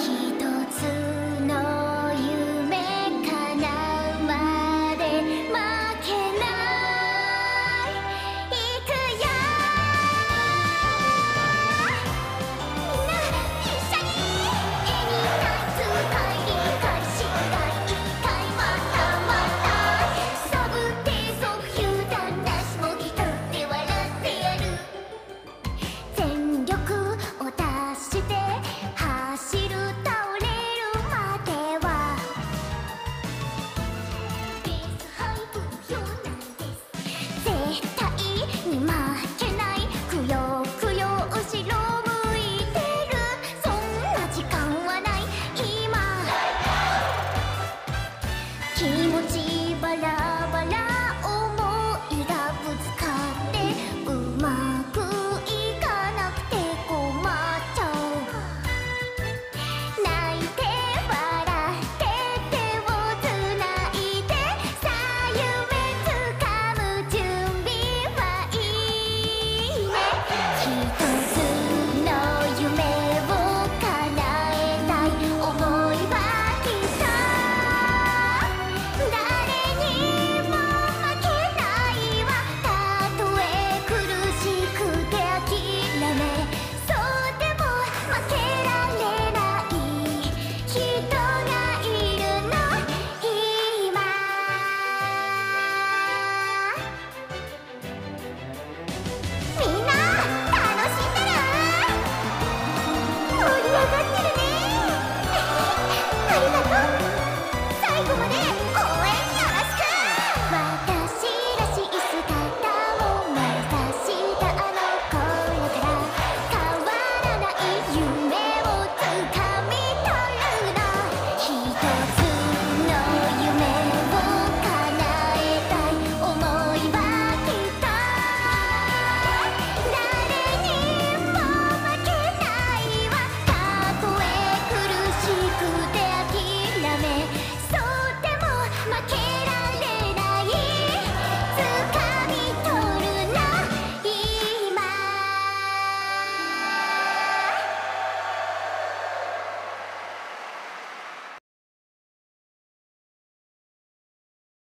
ひとつ